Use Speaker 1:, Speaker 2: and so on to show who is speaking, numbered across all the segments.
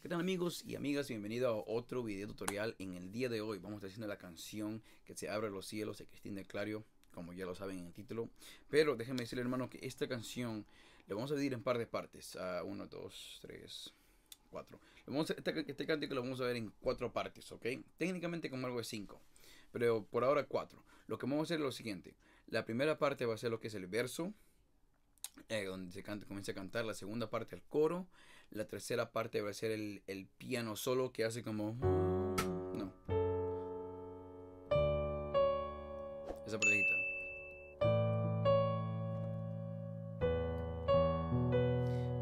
Speaker 1: ¿Qué tal amigos y amigas? Bienvenido a otro video tutorial. En el día de hoy vamos a estar haciendo la canción que se abre los cielos de Cristina Clario, como ya lo saben en el título. Pero déjenme decirle hermano que esta canción la vamos a dividir en par de partes. A uno, dos, tres, cuatro. Vamos este, este cántico lo vamos a ver en cuatro partes, ¿ok? Técnicamente como algo de cinco, pero por ahora cuatro. Lo que vamos a hacer es lo siguiente. La primera parte va a ser lo que es el verso, eh, donde se canta, comienza a cantar. La segunda parte el coro. La tercera parte va a ser el, el piano solo que hace como... No. Esa partecita.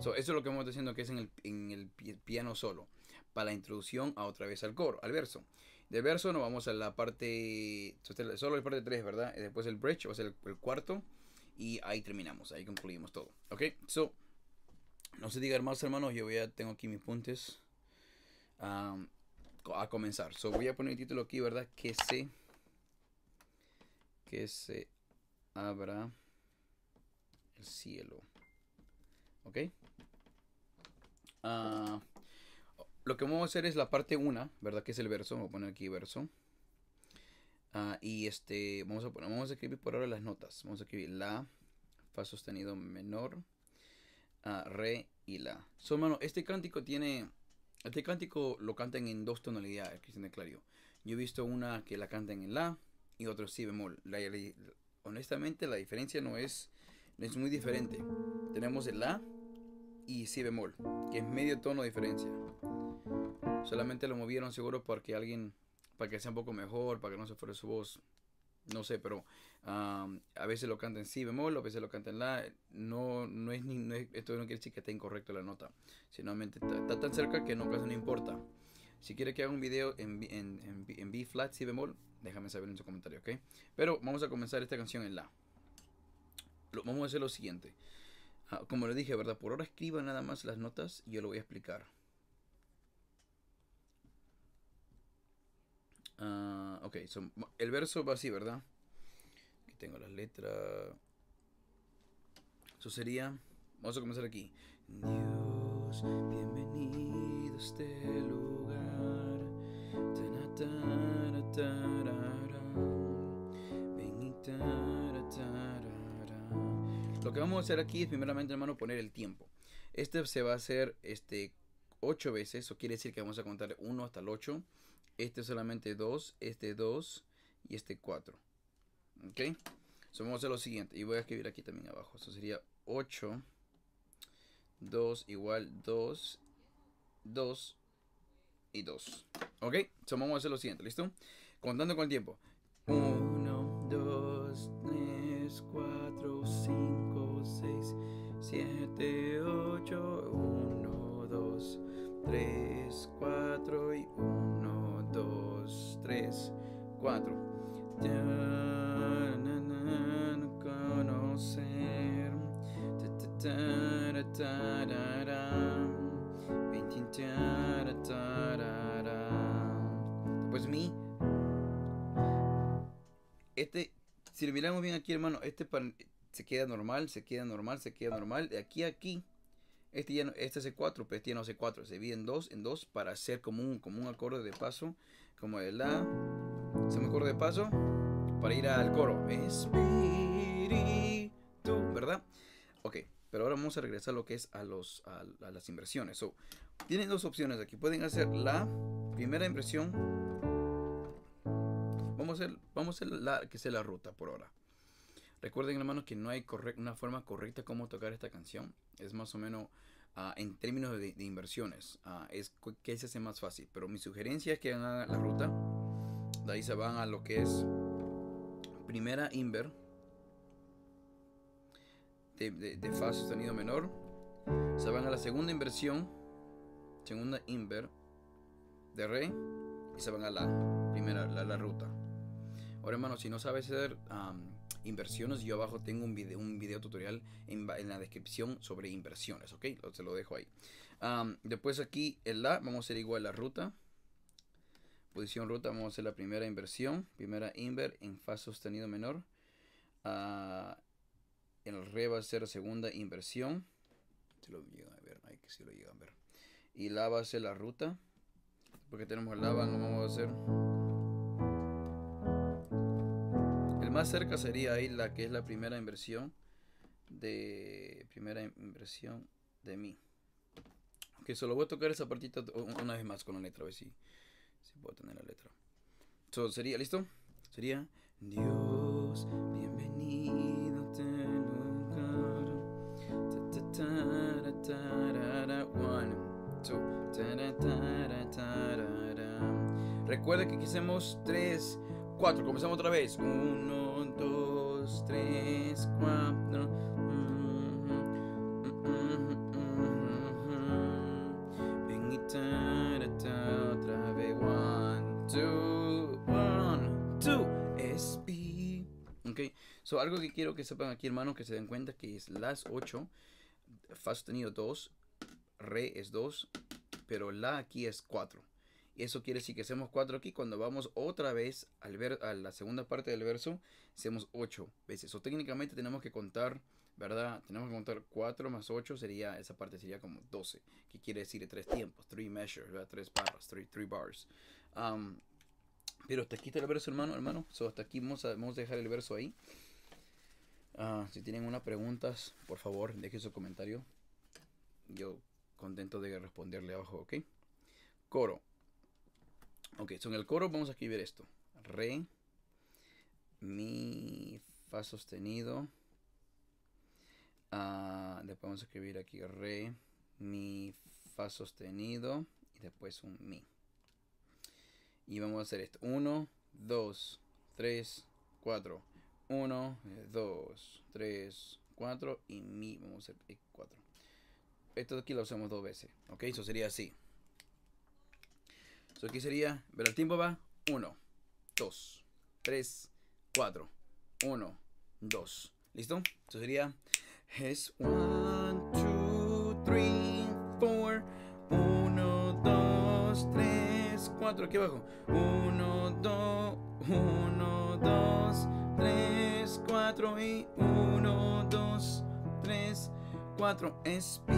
Speaker 1: So, eso es lo que vamos diciendo que es en el, en el piano solo. Para la introducción a otra vez al coro, al verso. De verso nos vamos a la parte... Solo la parte 3, ¿verdad? Después el bridge va a ser el, el cuarto. Y ahí terminamos, ahí concluimos todo. Ok, so, no se diga más hermanos, yo voy a, tengo aquí mis puntos a comenzar. So, voy a poner el título aquí, ¿verdad? Que se, que se abra el cielo. Ok. Uh, lo que vamos a hacer es la parte 1, ¿verdad? Que es el verso. Voy a poner aquí verso. Uh, y este, vamos a poner, vamos a escribir por ahora las notas. Vamos a escribir la, fa sostenido menor, uh, re y la. So, hermano, este cántico tiene, este cántico lo cantan en dos tonalidades, Cristian de Clario. Yo he visto una que la cantan en la y otra si bemol. Honestamente, la diferencia no es, no es muy diferente. Tenemos el la y si bemol, que es medio tono de diferencia. Solamente lo movieron seguro porque alguien para que sea un poco mejor, para que no se fuera su voz. No sé, pero um, a veces lo canta en si bemol, a veces lo canta en la. No, no es ni, no es, esto no quiere decir que esté incorrecto la nota. Simplemente está, está, tan cerca que no casi no importa. Si quiere que haga un video en, en, en, B flat, si bemol, déjame saber en su comentario, ¿ok? Pero vamos a comenzar esta canción en la. Lo, vamos a hacer lo siguiente. Uh, como le dije, ¿verdad? Por ahora escriba nada más las notas y yo lo voy a explicar. Uh, ok, so, el verso va así, ¿verdad? Aquí tengo las letras. Eso sería. Vamos a comenzar aquí. Dios, bienvenido a este lugar. Lo que vamos a hacer aquí es primeramente, hermano, poner el tiempo. Este se va a hacer este 8 veces, eso quiere decir que vamos a contar 1 hasta el 8 este solamente 2, este 2 y este 4. Ok. So, vamos a hacer lo siguiente. Y voy a escribir aquí también abajo. Eso sería 8, 2 igual 2, 2 y 2. Ok. So, vamos a hacer lo siguiente. ¿Listo? Contando con el tiempo. 1, 2, 3, 4, 5, 6, 7, 8, 1, 2, 3, 3, 4. Conocer. Pues mi. Este, si lo miramos bien aquí, hermano, este se queda normal, se queda normal, se queda normal. De aquí a aquí este, ya no, este es C4, pero este ya no es C4. Se divide en dos, en dos para hacer como un, como un acorde de paso. Como el La. Se me acorde de paso para ir al coro. Espíritu, ¿verdad? Ok, pero ahora vamos a regresar a lo que es a, los, a, las inversiones. So, tienen dos opciones aquí. Pueden hacer la primera inversión. Vamos a hacer, vamos a la que sea la ruta por ahora. Recuerden, hermanos, que no hay una forma correcta como tocar esta canción. Es más o menos uh, en términos de, inversiones. Uh, es que se hace más fácil. Pero mi sugerencia es que hagan la ruta. De ahí se van a lo que es primera inver de, de, de fa sostenido menor. Se van a la segunda inversión. Segunda inver de re. Y se van a la primera, la, la ruta. Ahora, hermanos, si no sabes hacer inversiones, yo abajo tengo un video, un video tutorial en, la descripción sobre inversiones, ¿ok? Se lo dejo ahí. Después aquí el la, vamos a hacer igual la ruta. Posición ruta, vamos a hacer la primera inversión. Primera inver en fa sostenido menor. En el re va a ser segunda inversión. Si lo llegan a ver, hay que si lo llegan a ver. Y la va a ser la ruta. Porque tenemos la vamos a hacer. Más cerca sería ahí la que es la primera inversión de primera inversión de mi. Ok, solo voy a tocar esa partita una vez más con la letra, a ver si, si puedo tener la letra. So, sería, ¿listo? Sería Dios, bienvenido a este Recuerda que aquí hacemos 3, 4. Comenzamos otra vez. 1, 2, 3, 4. Ven y otra vez. 1, 2, 1, 2. SP. Ok. So, algo que quiero que sepan aquí, hermano, que se den cuenta que es las 8. Fa sostenido 2. Re es 2. Pero la aquí es 4. Y eso quiere decir que hacemos 4 aquí. Cuando vamos otra vez al ver, a la segunda parte del verso, hacemos 8 veces. O técnicamente tenemos que contar, ¿verdad? Tenemos que contar 4 más 8 sería, esa parte sería como 12. Que quiere decir 3 tiempos, 3 measures, ¿verdad? 3 barras, 3 bars. Um, pero hasta aquí está el verso, hermano, hermano. So, hasta aquí vamos a, vamos a dejar el verso ahí. Uh, si tienen una preguntas, por favor, dejen su comentario. Yo contento de responderle abajo, ¿ok? Coro. Ok, so en el coro vamos a escribir esto. Re, mi, fa sostenido. Uh, después vamos a escribir aquí re, mi, fa sostenido. Y después un mi. Y vamos a hacer esto. 1, 2, 3, 4. 1, 2, 3, 4. Y mi. Vamos a hacer 4. Esto de aquí lo hacemos dos veces. Ok, eso sería así. Eso aquí sería. Ver el tiempo va. 1, 2, 3, 4. 1, 2. ¿Listo? Eso sería. Es 1, 2, 3, 4. 1, 2, 3, 4. Aquí abajo. 1, 2, 1, 2, 3, 4. Y 1, 2, 3, 4. Espíritu,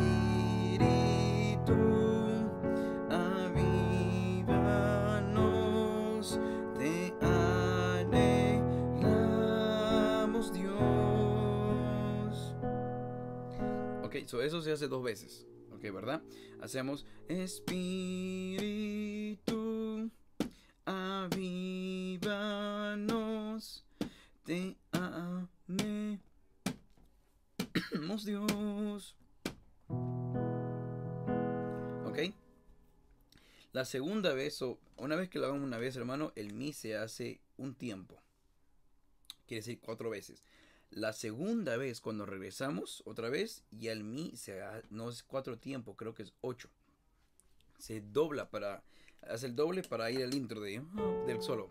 Speaker 1: so eso se hace dos veces. Ok, ¿verdad? Hacemos Espíritu, avívanos, te amemos. Dios. Ok. La segunda vez, o una vez que lo hagamos una vez, hermano, el mi se hace un tiempo. Quiere decir cuatro veces. La segunda vez, cuando regresamos otra vez, y el mi se no es cuatro tiempos, creo que es ocho. Se dobla para. Hace el doble para ir al intro de, del solo.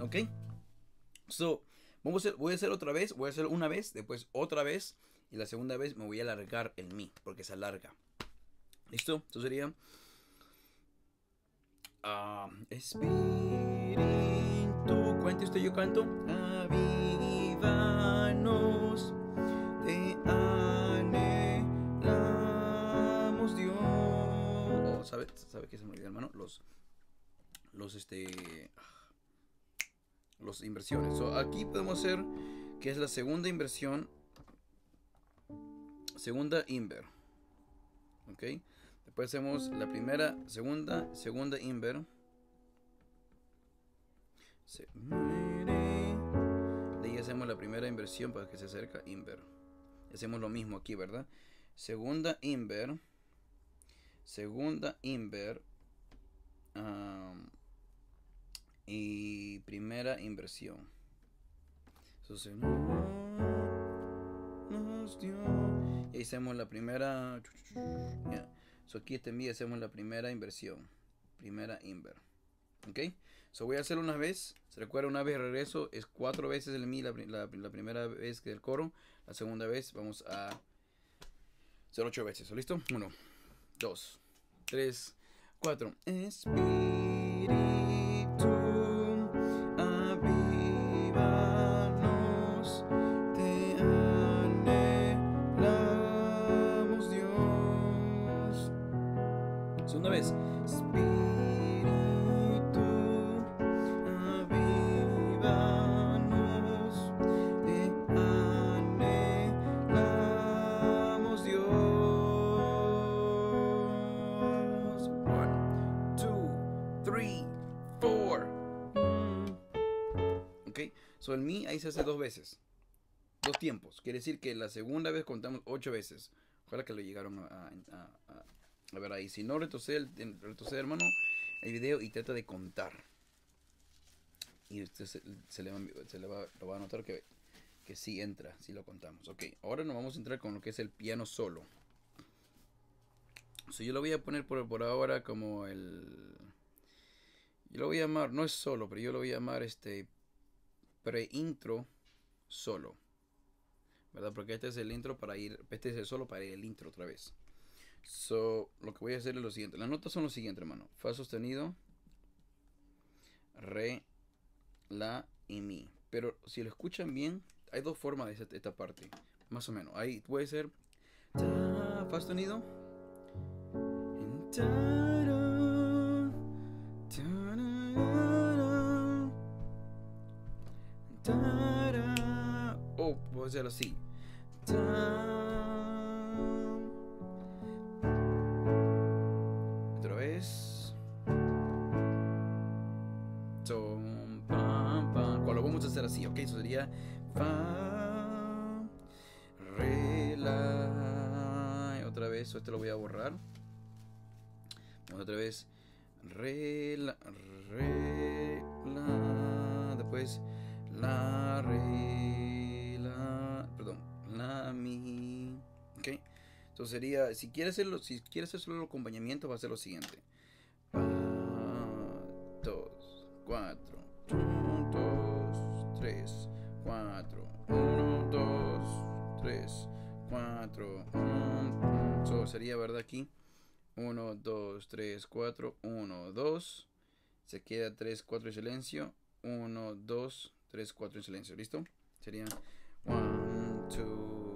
Speaker 1: ¿Ok? So, vamos a voy a hacer otra vez, voy a hacer una vez, después otra vez, y la segunda vez me voy a alargar el mi, porque se alarga. ¿Listo? Esto sería... Espíritu, cuente usted, yo canto. Avívanos, te anhelamos, Dios. Oh, ¿Sabe, ¿Sabe qué se me olvidó, hermano? Los, los, este las inversiones. aquí podemos hacer que es la segunda inversión. Segunda inver. Ok. Después hacemos la primera, segunda, segunda inver. De ahí hacemos la primera inversión para que se acerca inver. Hacemos lo mismo aquí, ¿verdad? Segunda inver. Segunda inver. y primera inversión. Dio. Y hacemos la primera. Yeah. So aquí mi hacemos la primera inversión. Primera inver. ¿Ok? So voy a hacerlo una vez. Se recuerda, una vez regreso es cuatro veces el mi, la, primera vez que el coro. La segunda vez vamos a hacer ocho veces. ¿Listo? Uno, dos, tres, cuatro. Espíritu. segunda vez. So, el mi ahí se hace dos veces. Dos tiempos. Quiere decir que la segunda vez contamos ocho veces. Ojalá que lo llegaron a, a, ver ahí. Si no, retrocede, retrocede, hermano, el video y trata de contar. Y usted se, le, va, a notar que, que sí entra, si lo contamos. Ok, ahora nos vamos a entrar con lo que es el piano solo. So, yo lo voy a poner por, por ahora como el... Yo lo voy a llamar, no es solo, pero yo lo voy a llamar este pre-intro solo. ¿Verdad? Porque este es el intro para ir, este es el solo para ir el intro otra vez. So, lo que voy a hacer es lo siguiente. Las notas son lo siguiente, hermano. Fa sostenido, re, la y mi. Pero si lo escuchan bien, hay dos formas de esta, parte. Más o menos. Ahí puede ser fa sostenido. O puede ser así. Otra vez. Cuando lo vamos a hacer así, ok, eso sería fa, re, la. Otra vez, esto lo voy a borrar. Otra vez, re, la, re, la. Después, la, re, Ok. Entonces sería, si quieres hacerlo, si quieres hacer solo el acompañamiento, va a ser lo siguiente. Pa, dos, cuatro, un, dos, tres, cuatro, uno, dos, tres, cuatro, uno, eso sería, ¿verdad? Aquí. 1, 2, 3, 4, 1, 2. Se queda 3, 4 en silencio. 1, 2, 3, 4 en silencio. ¿Listo? Sería 1, 2,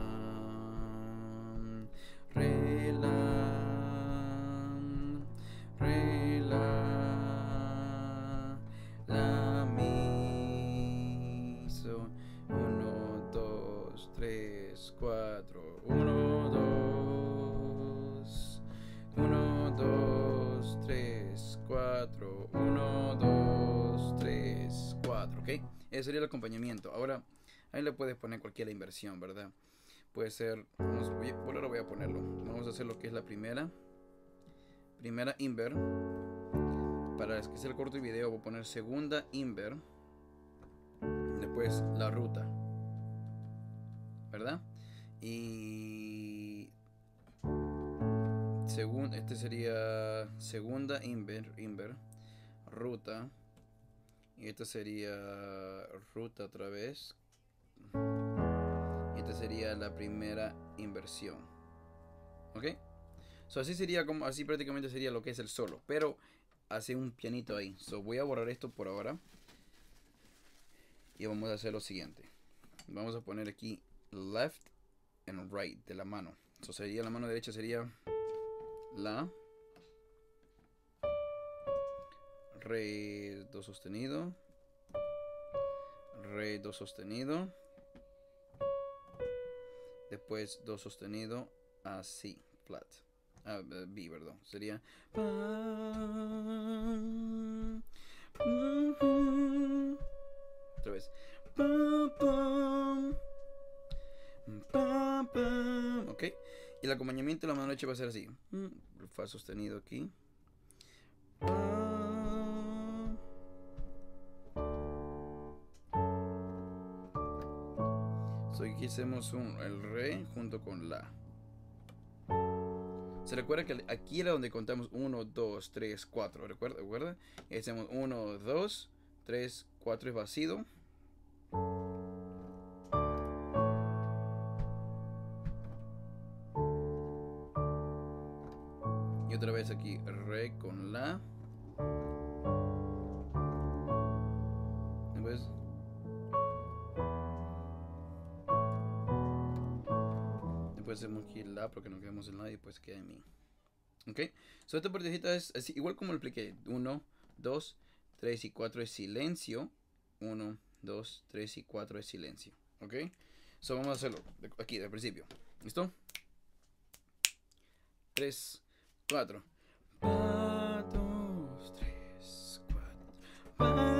Speaker 1: 3, 4, 1, 2, 1, 2, 3, 4, 1, 2, 3, 4, ¿ok? Ese sería el acompañamiento. Ahora, ahí le puedes poner cualquier inversión, ¿verdad? Puede ser, vamos, voy, por ahora voy a ponerlo. Vamos a hacer lo que es la primera, primera inver. Para que sea el corto y video voy a poner segunda inver. Después la ruta. ¿verdad? Y según este sería segunda inver, ruta y esta sería ruta otra vez esta sería la primera inversión. ¿Ok? So, así sería como, así prácticamente sería lo que es el solo. Pero hace un pianito ahí. So, voy a borrar esto por ahora. Y vamos a hacer lo siguiente. Vamos a poner aquí left right de la mano. So, sería la mano derecha sería la re do sostenido re do sostenido Después do sostenido así, flat. Ah, B, perdón. Sería. Otra vez. Ok. Y el acompañamiento de la mano derecha va a ser así. Fa sostenido aquí. aquí hacemos un, el re junto con la. Se recuerda que aquí era donde contamos 1, 2, 3, 4. ¿Recuerda? ¿Recuerda? Y hacemos 1, 2, 3, 4 es vacío. Y otra vez aquí re con la. hacemos aquí la porque no quedamos en la y pues queda en mi. Ok, so esta partecita es así, igual como lo expliqué: 1, 2, 3 y 4 es silencio. 1, 2, 3 y 4 es silencio. ¿Ok? So vamos a hacerlo aquí, del principio. ¿Listo? 3, 4. 2, 3, 4.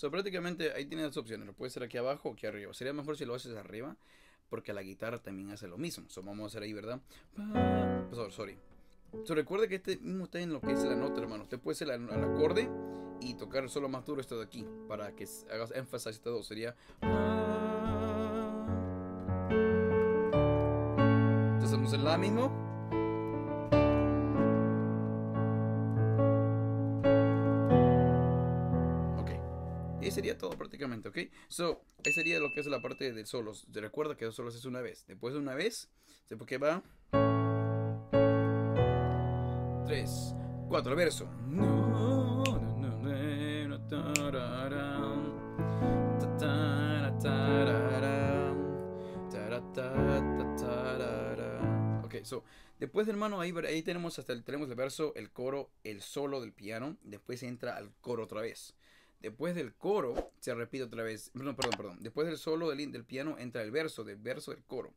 Speaker 1: So, prácticamente ahí tienes dos opciones. Lo puedes hacer aquí abajo o aquí arriba. Sería mejor si lo haces arriba. Porque la guitarra también hace lo mismo. So, vamos a hacer ahí, ¿verdad? So- sorry. So, recuerde que este mismo está en lo que es la nota, hermano. Usted puede hacer al acorde y tocar solo más duro esto de aquí. Para que hagas énfasis a dos. Sería. Entonces hacemos el la mismo. Sería todo prácticamente, ¿ok? So, ese sería lo que es la parte de solos. Te recuerda que solos es una vez. Después de una vez, después que va. 3, 4, verso. No, no, no, no, no, tararán, ta, tara, tararán, tara, ta, ta, tararán. Ok, so, después hermano, ahí, ahí tenemos hasta el, tenemos el verso, el coro, el solo del piano. Después entra al coro otra vez. Después del coro se repite otra vez. Perdón, perdón, perdón. Después del solo del, del piano entra el verso, del verso del coro.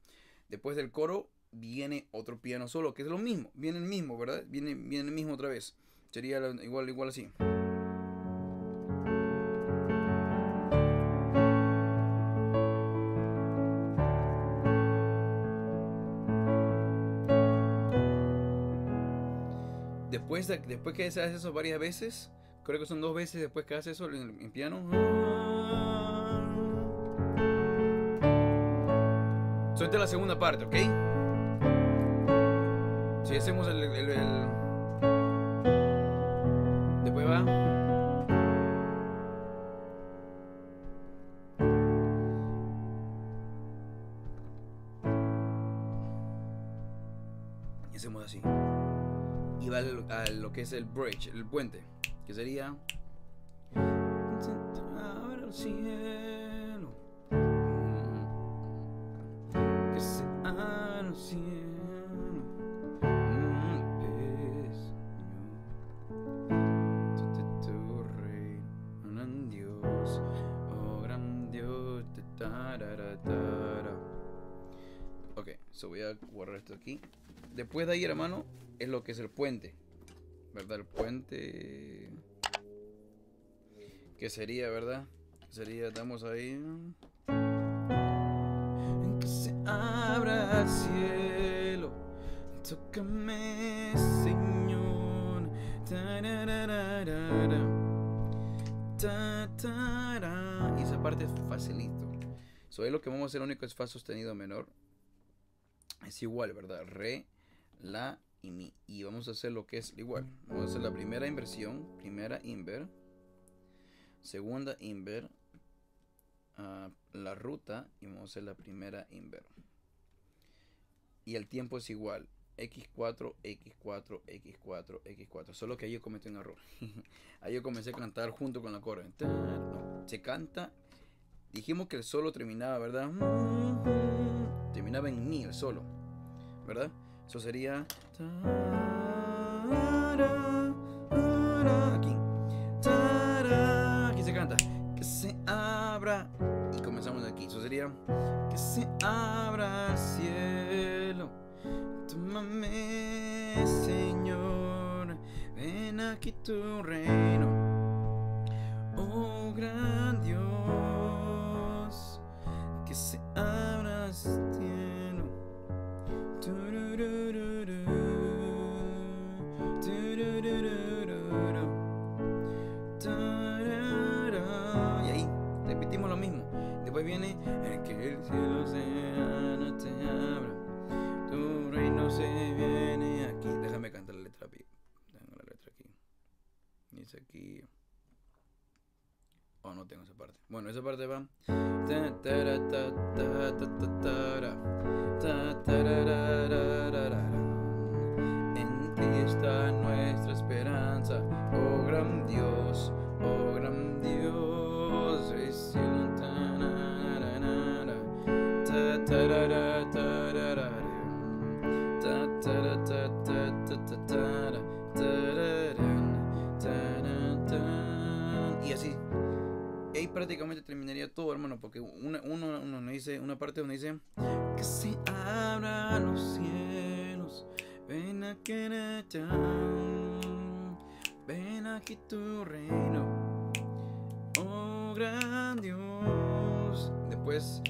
Speaker 1: Después del coro viene otro piano solo, que es lo mismo. Viene el mismo, ¿verdad? Viene, viene el mismo otra vez. Sería igual, igual así. Después, de- después que haces eso varias veces, creo que son dos veces después que haces eso en, en piano. Es la segunda parte, ¿ok? Si hacemos el, el- el- Después va. Y hacemos así. Y va a lo que es el bridge, el puente, que sería. El cielo. Que se el cielo. Ok, so voy a guardar esto aquí. Después de ahí, hermano, es lo que es el puente. ¿Verdad? El puente. Que sería, ¿verdad? Sería, damos ahí. Que se abra el cielo. Tócame, Señor. Y esa parte es facilito. So, ahí lo que vamos a hacer, único es fa sostenido menor. Es igual, ¿verdad? Re, la y vamos a hacer lo que es igual. Vamos a hacer la primera inversión. Primera inver. Segunda inver. ah, la ruta. Y vamos a hacer la primera inver. Y el tiempo es igual. X4, X4, X4, X4. Solo que ahí yo cometí un error. ahí yo comencé a cantar junto con la corre. No, se canta. Dijimos que el solo terminaba, ¿verdad? Terminaba en mi el solo. ¿Verdad? Eso sería. Aquí. Aquí se canta. Que se abra. Y comenzamos aquí. Eso sería. Que se abra el cielo. Tómame, Señor. Ven aquí tu reino. Parte. Va. Porque uno, uno nos dice, una parte donde dice que se abran los cielos, ven aquí, ven aquí tu reino, oh gran Dios. Después,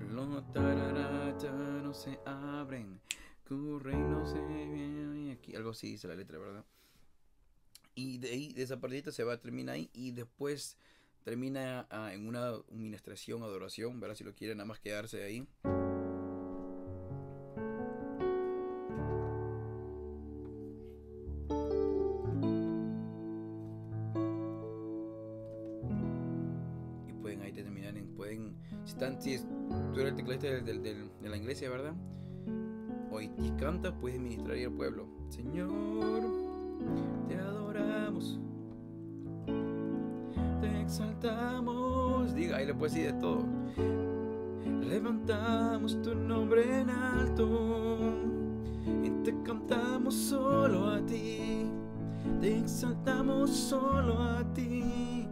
Speaker 1: los tararatas se abren, tu reino se viene aquí, algo así dice la letra, ¿verdad? Y de ahí, de esa partita se va, termina ahí y después termina ah, en una administración, adoración, ¿verdad? Si lo quieren nada más quedarse ahí. Y pueden ahí terminar en, pueden, si están, si tú eres el del- de la iglesia, ¿verdad? Hoy y cantas, puedes ministrar al pueblo. Señor, te adoramos te exaltamos. Diga, ahí le puedes decir de todo. Levantamos tu nombre en alto y te cantamos solo a ti. Te exaltamos solo a ti.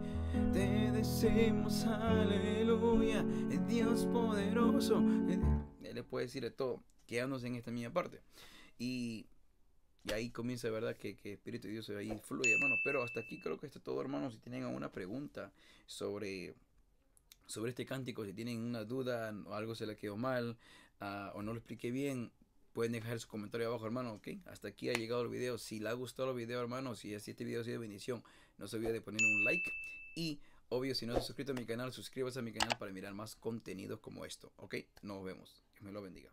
Speaker 1: Te decimos aleluya, el Dios poderoso. Le puede decir de todo, quedándose en esta misma parte. Y y ahí comienza, ¿verdad? Que, que Espíritu de Dios ahí fluye, hermano. Pero hasta aquí creo que está todo, hermano. Si tienen alguna pregunta sobre, sobre este cántico, si tienen una duda o algo se le quedó mal ah, o no lo expliqué bien, pueden dejar su comentario abajo, hermano. ¿ok? Hasta aquí ha llegado el video. Si le ha gustado el video, hermano, si este video ha sido de bendición, no se olvide de poner un like. Y, obvio, si no se ha suscrito a mi canal, suscríbase a mi canal para mirar más contenidos como esto. ¿Ok? Nos vemos. Que me lo bendiga.